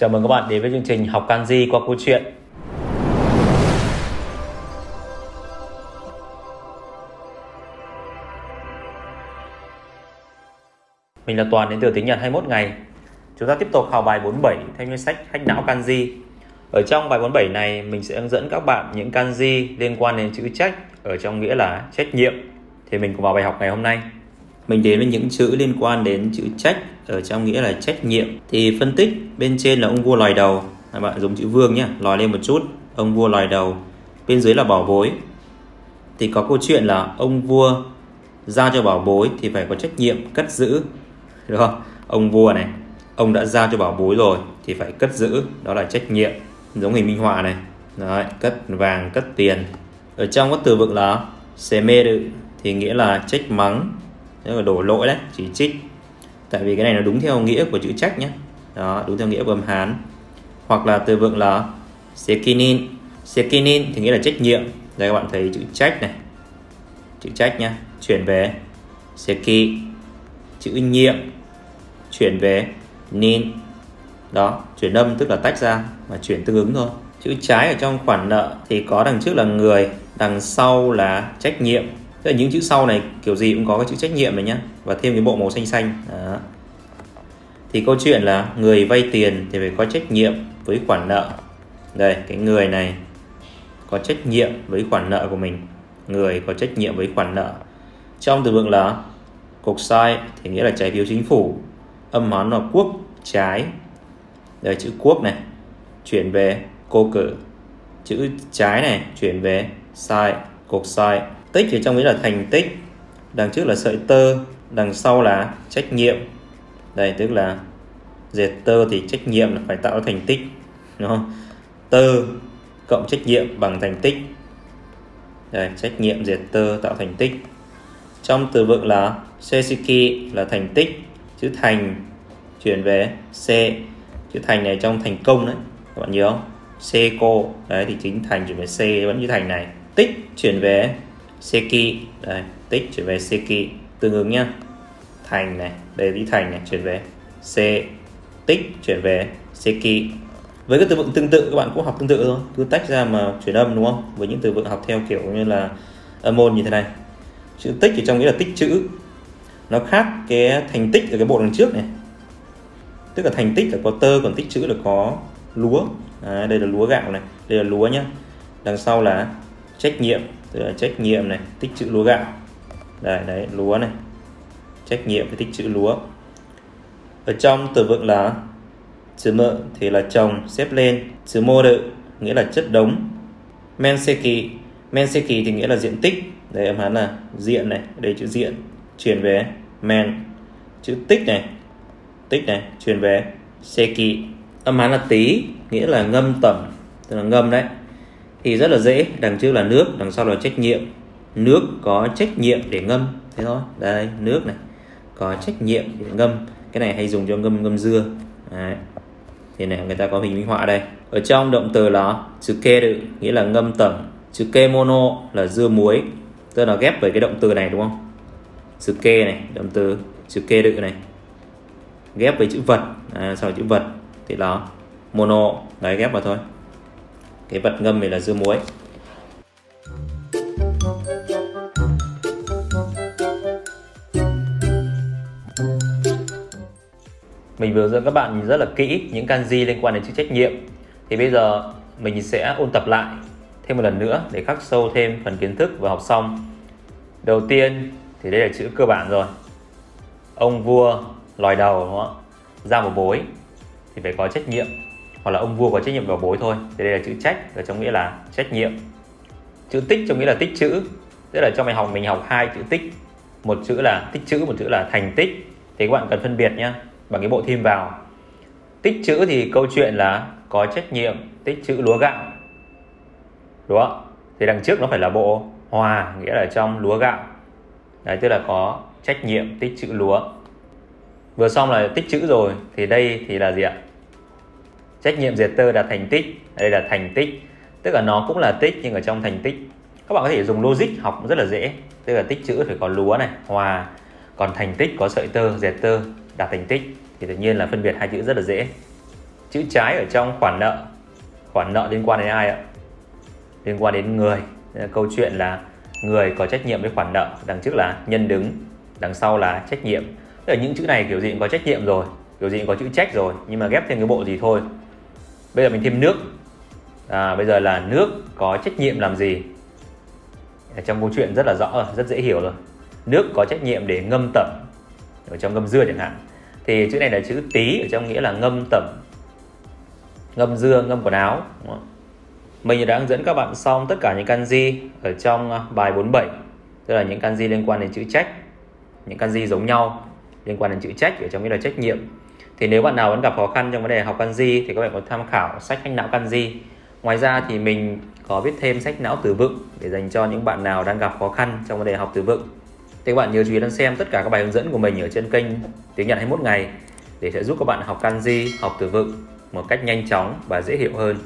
Chào mừng các bạn đến với chương trình học kanji qua câu chuyện. Mình là Toàn đến từ tiếng Nhật 21 ngày. Chúng ta tiếp tục học bài 47 theo như sách Hách não kanji. Ở trong bài 47 này, mình sẽ hướng dẫn các bạn những kanji liên quan đến chữ trách, ở trong nghĩa là trách nhiệm. Thì mình cùng vào bài học ngày hôm nay mình đến với những chữ liên quan đến chữ trách ở trong nghĩa là trách nhiệm. Thì phân tích bên trên là ông vua lòi đầu. Các bạn dùng chữ vương nhé lòi lên một chút. Ông vua lòi đầu. Bên dưới là bảo bối. Thì có câu chuyện là ông vua giao cho bảo bối thì phải có trách nhiệm cất giữ. Đúng không? Ông vua này ông đã giao cho bảo bối rồi thì phải cất giữ. Đó là trách nhiệm. Giống hình minh họa này. Đấy, cất vàng cất tiền. Ở trong có từ vựng là semeru thì nghĩa là trách mắng tức là đổ lỗi đấy, chỉ trích. Tại vì cái này nó đúng theo nghĩa của chữ trách nhé đó, đúng theo nghĩa của âm hán. Hoặc là từ vựng là sekinin. Sekinin thì nghĩa là trách nhiệm. Đây, các bạn thấy chữ trách này. Chữ trách nhá, chuyển về. Seki, chữ nhiệm, chuyển về. Nin. Đó, chuyển âm tức là tách ra, mà chuyển tương ứng thôi. Chữ trái ở trong khoản nợ thì có đằng trước là người, đằng sau là trách nhiệm. Tức là những chữ sau này kiểu gì cũng có cái chữ trách nhiệm này nhá, và thêm cái bộ màu xanh xanh, đó. thì câu chuyện là người vay tiền thì phải có trách nhiệm với khoản nợ. Đây, cái người này có trách nhiệm với khoản nợ của mình. Người có trách nhiệm với khoản nợ. Trong từ vựng là, cục sai thì nghĩa là trái phiếu chính phủ, âm hán là quốc trái. Đây, chữ quốc này, chuyển về cô cử. Chữ trái này, chuyển về sai, cục sai tích thì trong nghĩa là thành tích, đằng trước là sợi tơ, đằng sau là trách nhiệm. Đây, tức là dệt tơ thì trách nhiệm là phải tạo ra thành tích, đúng không? Tơ cộng trách nhiệm bằng thành tích. Đây, trách nhiệm dệt tơ tạo thành tích. Trong từ vựng là seisiki là thành tích, chữ thành chuyển về c. Chữ thành này trong thành công đấy, các bạn nhớ không? Seiko đấy, thì chính thành chuyển về c, vẫn như thành này. Tích chuyển về seki. Đây tích chuyển về seki. Tương ứng nhá. Thành này đây đi thành này chuyển về c. Tích chuyển về seki. Với các từ vựng tương tự các bạn cũng học tương tự thôi. Cứ tách ra mà chuyển âm đúng không? Với những từ vựng học theo kiểu như là âm môn như thế này. Chữ tích thì trong nghĩa là tích chữ. Nó khác cái thành tích ở cái bộ đằng trước này. Tức là thành tích là có tơ còn tích chữ là có lúa. À, đây là lúa gạo này. Đây là lúa nhá. Đằng sau là trách nhiệm tức là trách nhiệm này, tích chữ lúa gạo. Đây, đấy, lúa này. Trách nhiệm với tích chữ lúa. Ở trong từ vựng là chữ mợ thì là trồng, xếp lên. Chữ mô đự nghĩa là chất đống. Menseki kỳ thì nghĩa là diện tích. Đây em hán là diện này, đây chữ diện, chuyển về men. Chữ tích này tích này, chuyển về seki. Âm hán là tí, nghĩa là ngâm tẩm tức là ngâm đấy thì rất là dễ đằng trước là nước đằng sau là trách nhiệm. Nước có trách nhiệm để ngâm. Thế thôi đây nước này. Có trách nhiệm để ngâm. Cái này hay dùng cho ngâm ngâm dưa. Đấy. thì này người ta có hình minh họa đây. Ở trong động từ là tsukeru nghĩa là ngâm tẩm. Tsukemono là dưa muối. Tức là ghép với cái động từ này đúng không? Tsuke này động từ tsukeru này. Ghép với chữ vật. À, sau chữ vật thì là mono. Đấy ghép vào thôi cái vật ngâm này là dưa muối. Mình vừa dẫn các bạn rất là kỹ những kanji liên quan đến chữ trách nhiệm. Thì bây giờ mình sẽ ôn tập lại thêm một lần nữa để khắc sâu thêm phần kiến thức và học xong. Đầu tiên thì đây là chữ cơ bản rồi. Ông vua lòi đầu, đúng không ra một bối thì phải có trách nhiệm hoặc là ông vua có trách nhiệm bảo bối thôi. Thì đây là chữ trách ở trong nghĩa là trách nhiệm. Chữ tích trong nghĩa là tích chữ. Tức là trong bài học, mình học hai chữ tích. Một chữ là tích chữ, một chữ là thành tích. Thì các bạn cần phân biệt nhé bằng cái bộ thêm vào. Tích chữ thì câu chuyện là có trách nhiệm, tích chữ lúa gạo. Đúng không? Thì đằng trước nó phải là bộ hòa, nghĩa là trong lúa gạo. Đấy, tức là có trách nhiệm, tích chữ lúa. Vừa xong là tích chữ rồi, thì đây thì là gì ạ? Trách nhiệm diệt tơ đạt thành tích. Đây là thành tích. Tức là nó cũng là tích, nhưng ở trong thành tích. Các bạn có thể dùng logic học rất là dễ. Tức là tích chữ phải có lúa này hòa còn thành tích có sợi tơ dệt tơ đạt thành tích. Thì tự nhiên là phân biệt hai chữ rất là dễ. Chữ trái ở trong khoản nợ. Khoản nợ liên quan đến ai ạ? Liên quan đến người. Câu chuyện là người có trách nhiệm với khoản nợ. Đằng trước là nhân đứng, đằng sau là trách nhiệm. Tức là những chữ này kiểu gì cũng có trách nhiệm rồi. Kiểu gì cũng có chữ trách rồi. Nhưng mà ghép thêm cái bộ gì thôi bây giờ mình thêm nước. À, bây giờ là nước có trách nhiệm làm gì? Ở trong câu chuyện rất là rõ ờ, rất dễ hiểu rồi. Nước có trách nhiệm để ngâm tẩm ở trong ngâm dưa chẳng hạn. Thì chữ này là chữ tí ở trong nghĩa là ngâm tẩm. Ngâm dưa ngâm quần áo mình đã hướng dẫn các bạn xong tất cả những kanji ở trong à, bài 47 tức là những kanji liên quan đến chữ trách những kanji giống nhau liên quan đến chữ trách ở trong nghĩa là trách nhiệm thì nếu bạn nào vẫn gặp khó khăn trong vấn đề học kanji thì các bạn có tham khảo sách hành não kanji ngoài ra thì mình có viết thêm sách não từ vựng để dành cho những bạn nào đang gặp khó khăn trong vấn đề học từ vựng thì các bạn nhớ chú ý đón xem tất cả các bài hướng dẫn của mình ở trên kênh tiếng Nhật 21 ngày để sẽ giúp các bạn học kanji, học từ vựng một cách nhanh chóng và dễ hiểu hơn.